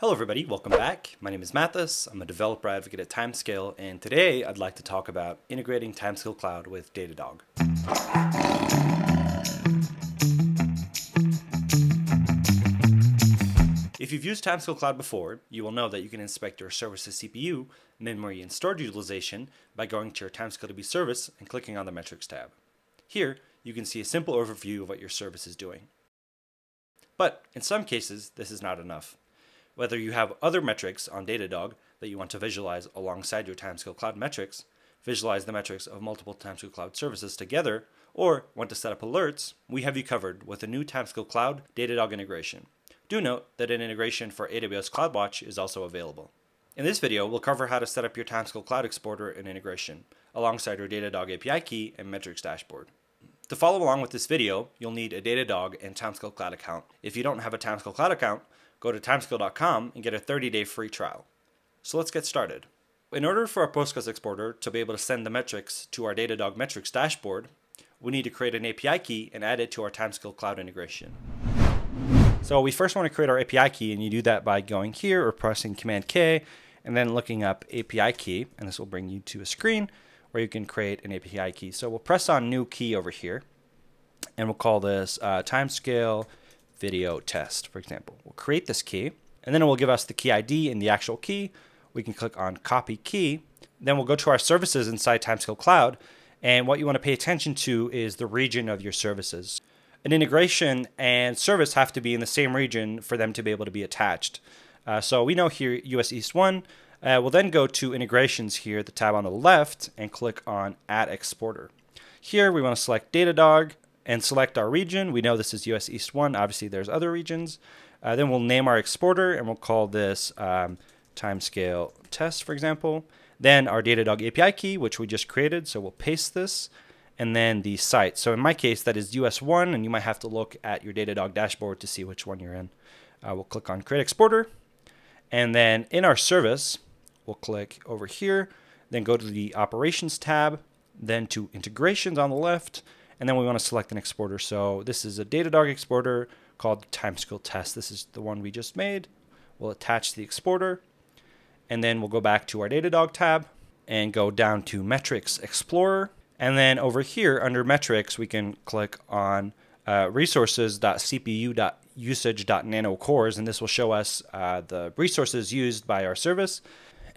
Hello everybody, welcome back. My name is Mathis. I'm a developer advocate at Timescale, and today I'd like to talk about integrating Timescale Cloud with Datadog. If you've used Timescale Cloud before, you will know that you can inspect your service's CPU, memory, and storage utilization by going to your Timescale DB service and clicking on the Metrics tab. Here, you can see a simple overview of what your service is doing. But in some cases, this is not enough. Whether you have other metrics on Datadog that you want to visualize alongside your Timescale Cloud metrics, visualize the metrics of multiple Timescale Cloud services together, or want to set up alerts, we have you covered with a new Timescale Cloud Datadog integration. Do note that an integration for AWS CloudWatch is also available. In this video, we'll cover how to set up your Timescale Cloud Exporter and integration, alongside your Datadog API key and metrics dashboard. To follow along with this video, you'll need a Datadog and Timescale Cloud account. If you don't have a Timescale Cloud account, go to timescale.com and get a 30-day free trial. So let's get started. In order for our Postgres exporter to be able to send the metrics to our Datadog metrics dashboard, we need to create an API key and add it to our Timescale Cloud integration. So we first want to create our API key, and you do that by going here or pressing Command K, and then looking up API key, and this will bring you to a screen where you can create an API key. So we'll press on New Key over here, and we'll call this uh, Timescale video test, for example. We'll create this key, and then it will give us the key ID and the actual key. We can click on copy key. Then we'll go to our services inside Timescale Cloud, and what you want to pay attention to is the region of your services. An integration and service have to be in the same region for them to be able to be attached. Uh, so we know here US East 1. Uh, we'll then go to integrations here, the tab on the left, and click on Add Exporter. Here we want to select Datadog, and select our region. We know this is US East 1. Obviously, there's other regions. Uh, then we'll name our exporter, and we'll call this um, timescale test, for example. Then our Datadog API key, which we just created. So we'll paste this. And then the site. So in my case, that is US 1, and you might have to look at your Datadog dashboard to see which one you're in. Uh, we'll click on Create Exporter. And then in our service, we'll click over here, then go to the Operations tab, then to Integrations on the left, and then we want to select an exporter. So this is a Datadog exporter called Timescale Test. This is the one we just made. We'll attach the exporter, and then we'll go back to our Datadog tab and go down to Metrics Explorer. And then over here under Metrics, we can click on uh, resources.cpu.usage.nanocores, and this will show us uh, the resources used by our service.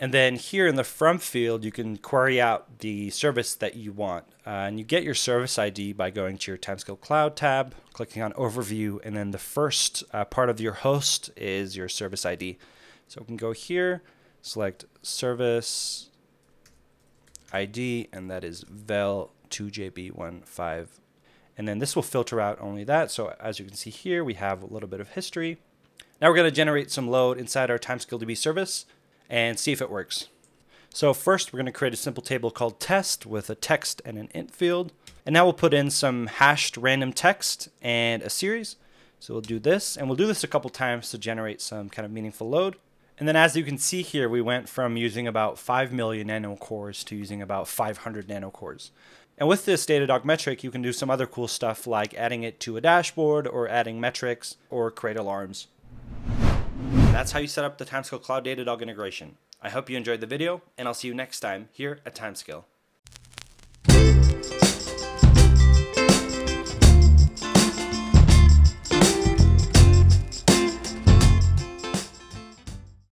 And then here in the from field, you can query out the service that you want. Uh, and you get your service ID by going to your Timescale Cloud tab, clicking on Overview, and then the first uh, part of your host is your service ID. So we can go here, select Service ID, and that is vel2jb15. And then this will filter out only that. So as you can see here, we have a little bit of history. Now we're going to generate some load inside our Timescale DB service and see if it works. So first we're going to create a simple table called test with a text and an int field. And now we'll put in some hashed random text and a series. So we'll do this and we'll do this a couple times to generate some kind of meaningful load. And then as you can see here, we went from using about 5 million nanocores to using about 500 nanocores. And with this Datadog metric, you can do some other cool stuff like adding it to a dashboard or adding metrics or create alarms. That's how you set up the Timescale Cloud Datadog integration. I hope you enjoyed the video, and I'll see you next time here at Timescale.